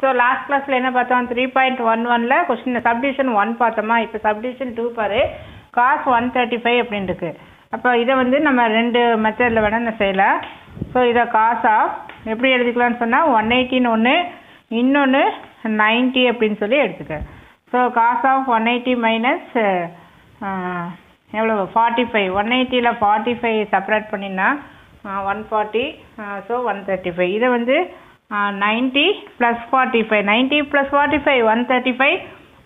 So last கிளாஸில் என்ன பார்த்தோம்? த்ரீ பாயிண்ட் ஒன் ஒனில் கொஸ்டின் சப்டிஷன் ஒன் பார்த்தோமா? இப்போ சப்டிஷன் டூ பாரு. காஸ் ஒன் தேர்ட்டி ஃபைவ் அப்படின்னு இருக்கு அப்போ இதை வந்து நம்ம ரெண்டு மெத்தடில் வேணால் நான் செய்யலாம். ஸோ இதை காஸ் ஆஃப் எப்படி எழுதிக்கலாம்னு சொன்னால் ஒன் எயிட்டின்னு ஒன்று இன்னொன்று நைன்ட்டி அப்படின்னு சொல்லி எடுத்துக்க. So cos of one eighty minus எவ்வளோ ஃபார்ட்டி ஃபைவ் ஒன் எயிட்டியில் ஃபார்ட்டி ஃபைவ் செப்பரேட் பண்ணினா one forty so one thirty five இதை வந்து ninety plus forty five ninety plus forty five one thirty five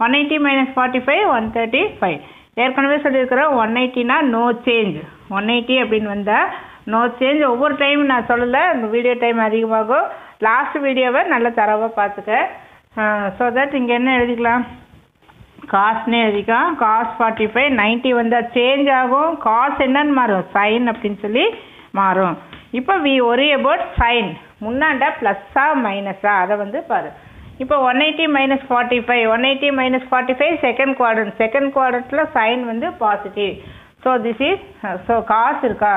one eighty minus forty five one thirty five ஏற்கனவே சொல்லியிருக்கிறோம் one எயிட்டினா no change one eighty அப்படின்னு வந்தால் no change ஒவ்வொரு time நான் சொல்லலை இந்த வீடியோ டைம் அதிகமாகும். லாஸ்ட் வீடியோவை நல்ல தரவாக பார்த்துக்க. ஸோ தட் இங்கே என்ன எழுதிக்கலாம்? காஸ்ட்னே எழுதிக்கலாம். காஸ் ஃபார்ட்டி ஃபைவ் நைன்ட்டி வந்தால் சேஞ்ச் ஆகும். காஸ் என்னன்னு மாறும். சைன் அப்படின்னு சொல்லி மாறும். இப்போ வி ஒரி அபவுட் சைன் முன்னாண்ட ப்ளஸ்ஸா மைனஸா அதை வந்து பாரு. இப்போ one eighty minus forty five one eighty minus forty five second quadrant second குவாட்ரண்ட்டில் சைன் வந்து positive so this is so cos இருக்கா?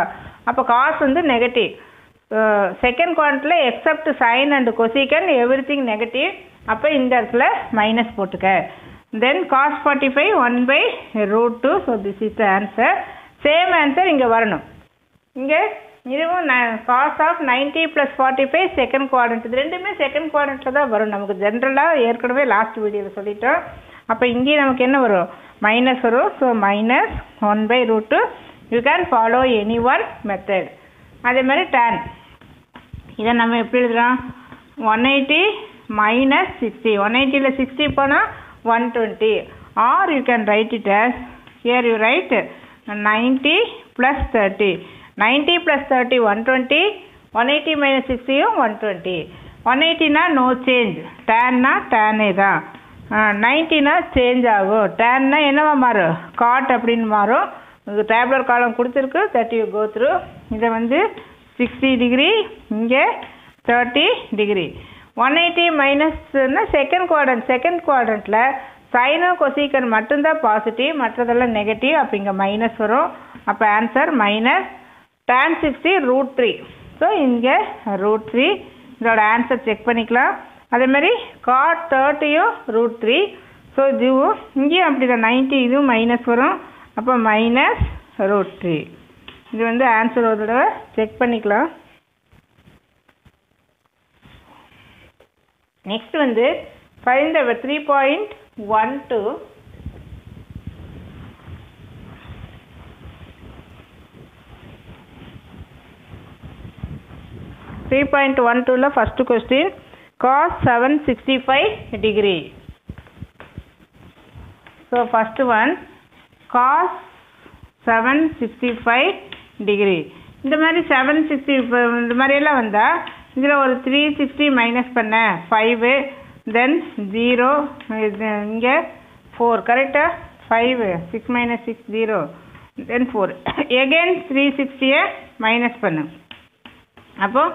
அப்போ காஸ் வந்து நெகட்டிவ் செகண்ட் குவாட்ரண்ட்டில் except sine and cosecant everything negative அப்போ இந்த இடத்துல மைனஸ் போட்டுக்க. Then cos forty five one by root two so this is the answer same answer இங்கே வரணும். இங்கே இதுவும் cos of ninety plus forty five second quadrant இது ரெண்டுமே செகண்ட் குவாட்ரண்ட்டில் தான் வரும். நமக்கு ஜென்ரலாக ஏற்கனவே லாஸ்ட் வீடியோவில் சொல்லிட்டோம். அப்போ இங்கேயே நமக்கு என்ன வரும்? மைனஸ் வரும். So minus one by root two you can follow any one method அதே மாதிரி டேன் இதை நம்ம எப்படி எழுதுகிறோம் one eighty minus sixty one எயிட்டியில் sixty போனால் one twenty or you can write it as here you write ninety plus thirty ninety plus thirty one twenty one eighty minus சிக்ஸ்டியும் one twenty one எயிட்டினா no change டேன்னா டேனே தான். நைன்ட்டினா change ஆகும். டேன்னா என்னவா மாறும்? God அப்படின்னு மாறும். உங்களுக்கு டேப்லர் காலம் கொடுத்துருக்கு. தேர்ட்டி கோ த்ரூ இதை வந்து சிக்ஸ்டி டிகிரி இங்கே தேர்ட்டி டிகிரி ஒன் எயிட்டி மைனஸ்னா செகண்ட் குவாட்ரண்ட் செகண்ட் குவாட்ரண்ட்டில் சைனோ கொசிக்கன் மட்டும்தான் பாசிட்டிவ் மற்றதெல்லாம் நெகட்டிவ் அப்போ இங்கே மைனஸ் வரும். அப்போ answer minus tan sixty root three so இங்கே ரூட் த்ரீ இதோட ஆன்சர் செக் பண்ணிக்கலாம். அதேமாதிரி காட் தேர்ட்டியும் ரூட் த்ரீ ஸோ இதுவும் இங்கேயும் அப்படி தான் நைன்ட்டி இதுவும் மைனஸ் வரும். அப்போ மைனஸ் ரூட் த்ரீ இது வந்து ஆன்சர் ஒரு தடவை செக் பண்ணிக்கலாம். நெக்ஸ்ட் வந்து find the three point one two three point one டூவில் first question cos seven sixty five degree so first one cos seven sixty five degree இந்த மாதிரி செவன் சிக்ஸ்டி இந்த மாதிரியெல்லாம் வந்தால் இதில் ஒரு த்ரீ சிக்ஸ்டி மைனஸ் பண்ண. ஃபைவு தென் ஜீரோ இது இங்கே ஃபோர் கரெக்டாக five six minus six zero then four again three சிக்ஸ்டியை minus பண்ணு. அப்போது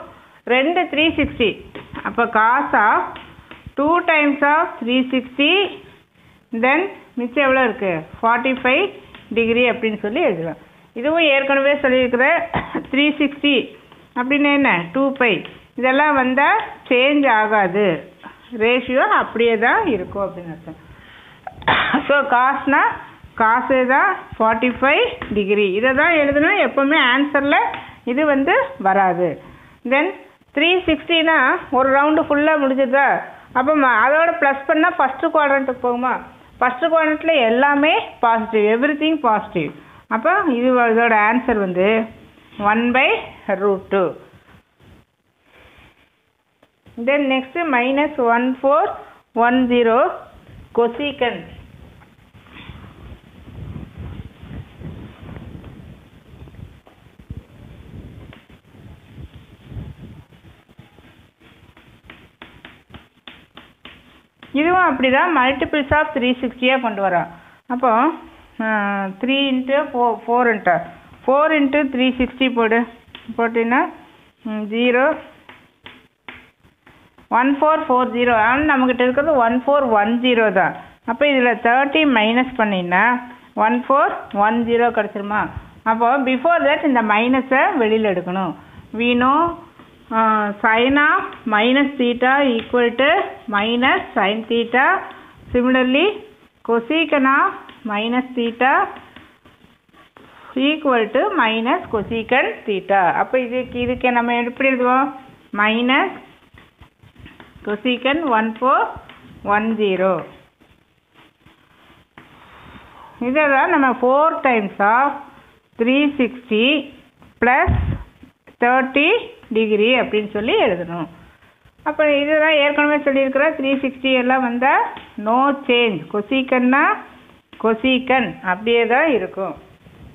ரெண்டு த்ரீ சிக்ஸ்டி அப்போ cos of two times of three sixty then மிச்சம் எவ்வளோ இருக்குது ஃபார்ட்டி ஃபைவ் டிகிரி அப்படின்னு சொல்லி எழுதலாம். இதுவும் ஏற்கனவே சொல்லியிருக்கிற த்ரீ சிக்ஸ்டி அப்படின்னு என்ன? டூ பை இதெல்லாம் வந்தால் சேஞ்ச் ஆகாது. ரேஷியோ அப்படியே தான் இருக்கும் அப்படின்னு அர்த்தம். ஸோ காஸ்னால் காசு தான் ஃபார்ட்டி ஃபைவ் டிகிரி இதை தான் எழுதணும். எப்போவுமே ஆன்சரில் இது வந்து வராது. தென் த்ரீ சிக்ஸ்டினா ஒரு ரவுண்டு ஃபுல்லாக முடிஞ்சிருதா அப்போ அதோட ப்ளஸ் பண்ணால் ஃபஸ்ட்டு குவாட்ரண்ட்டுக்கு போகுமா? ஃபஸ்ட்டு குவாட்ரண்ட்டில் எல்லாமே பாசிட்டிவ் எவ்ரி திங் பாசிட்டிவ் அப்போ இது இதோட ஆன்சர் வந்து one by root two then next minus one four one zero cosecant இதுவும் அப்படி தான் மல்டிபிள்ஸ் ஆஃப் த்ரீ சிக்ஸ்டியாக கொண்டு வரோம் அப்போ three into four four into four into three sixty போடு. போட்டிங்கன்னா zero one four four zero ஆனால் நம்மக்கிட்ட இருக்கிறது ஒன் ஃபோர் ஒன் ஜீரோ தான். அப்போ இதில் தேர்ட்டி மைனஸ் பண்ணிங்கன்னா ஒன் ஃபோர் ஒன் ஜீரோ கிடச்சிருமா? அப்போ பிஃபோர் தட் இந்த மைனஸை வெளியில் எடுக்கணும். வீணும் know of minus minus theta to minus minus sine theta cosecant of minus minus theta to minus minus theta. Theta அப்போ இதுக்கு இதுக்கு நம்ம எப்படி எழுதுவோம்? Minus cosecant one four one zero இதை தான் நம்ம four times of three sixty plus thirty degree அப்படின்னு சொல்லி எழுதணும். அப்போ இதுதான் ஏற்கனவே சொல்லியிருக்கிறோம் த்ரீ சிக்ஸ்டி எல்லாம் வந்தால் நோ சேஞ்ச் கொசிக்கன்னா கொசிக்கன். அப்படியே தான் இருக்கும்.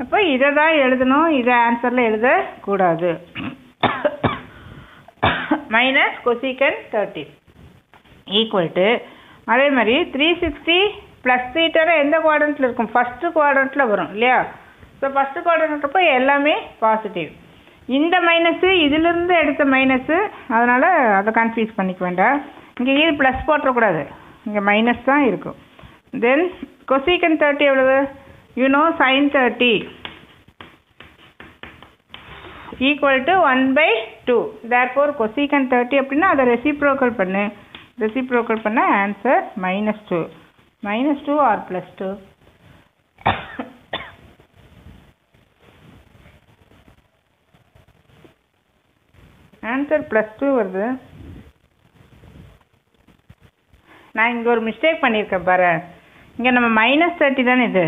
அப்போ இதை தான் எழுதணும். இதை ஆன்சரில் எழுதக்கூடாது. Minus cosecant thirty equal to அதே மாதிரி த்ரீ சிக்ஸ்டி ப்ளஸ் தீட்டரை எந்த குவாட்ரண்ட்டில் இருக்கும்? ஃபஸ்ட்டு குவாட்ரண்ட்டில் வரும் இல்லையா? ஸோ ஃபஸ்ட்டு குவாட்ரண்ட்றப்போ எல்லாமே பாசிட்டிவ் இந்த மைனஸு இதிலிருந்து எடுத்த மைனஸு அதனால் அதை கன்ஃபியூஸ் பண்ணிக்க வேண்டாம். இங்கே இது ப்ளஸ் போட்டுறக்கூடாது இங்கே மைனஸ் தான் இருக்கும். தென் கொசிகன் தேர்ட்டி எவ்வளவு? You know sine thirty equal to one by two therefore cosecant thirty அப்படின்னா அதை ரெசிப்ரோக்கல் பண்ணு. ரெசிப்ரோக்கல் பண்ண answer minus two minus two or plus two answer plus two வருது. நான் இங்கே ஒரு மிஸ்டேக் பண்ணியிருக்கேன் பாரு. இங்கே நம்ம மைனஸ் தேர்ட்டி தானே இது?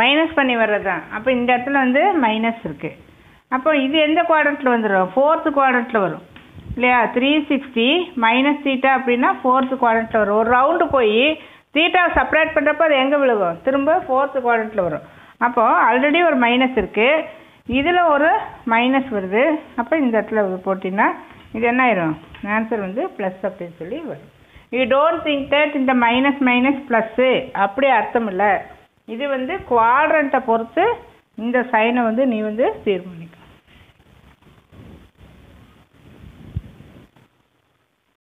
மைனஸ் பண்ணி வர்றது தான் அப்போ இந்த இடத்துல வந்து மைனஸ் இருக்குது அப்போ இது எந்த குவாட்ரண்ட்டில் வந்துடும் ஃபோர்த்து குவாட்ரண்ட்டில் வரும். இல்லையா? த்ரீ சிக்ஸ்டி மைனஸ் தீட்டா அப்படின்னா ஃபோர்த்து குவாட்ரண்ட்டில் வரும். ஒரு ரவுண்டு போய் தீட்டாவை செப்பரேட் பண்ணுறப்போ அது எங்கே விழுகும்? திரும்ப ஃபோர்த்து குவாட்ரண்ட்டில் வரும். அப்போது ஆல்ரெடி ஒரு மைனஸ் இருக்குது இதில் ஒரு மைனஸ் வருது. அப்போ இந்த இடத்துல போட்டிங்கன்னா இது என்ன ஆயிரும்? ஆன்சர் வந்து ப்ளஸ் அப்படின்னு சொல்லி வரும். யூ டோன்ட் திங்க் தட் இந்த மைனஸ் மைனஸ் ப்ளஸ்ஸு அப்படி அர்த்தம் இல்லை இது வந்து குவாட்ரண்ட்டை பொறுத்து இந்த சைனை வந்து நீ வந்து தீர்மானிக்கணும்.